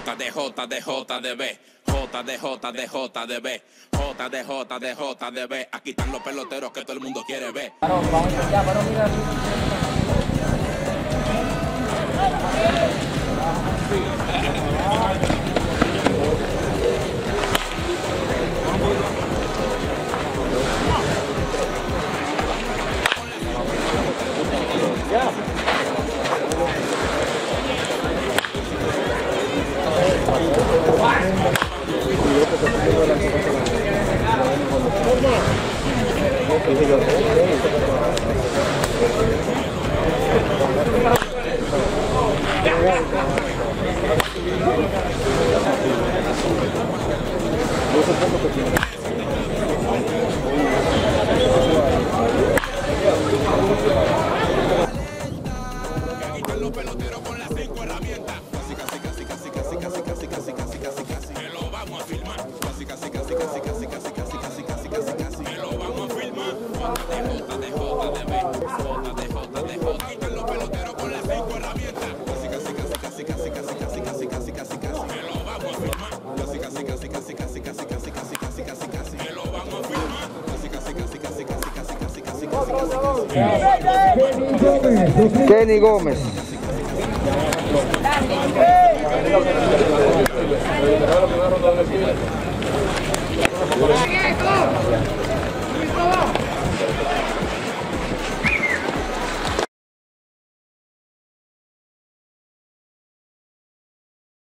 J de J de J de B. J de J de J de B. J de J de J de B. Aquí están los peloteros que todo el mundo quiere ver. Los peloteros con las cinco herramientas. Kenny Gómez. Kenny Gómez.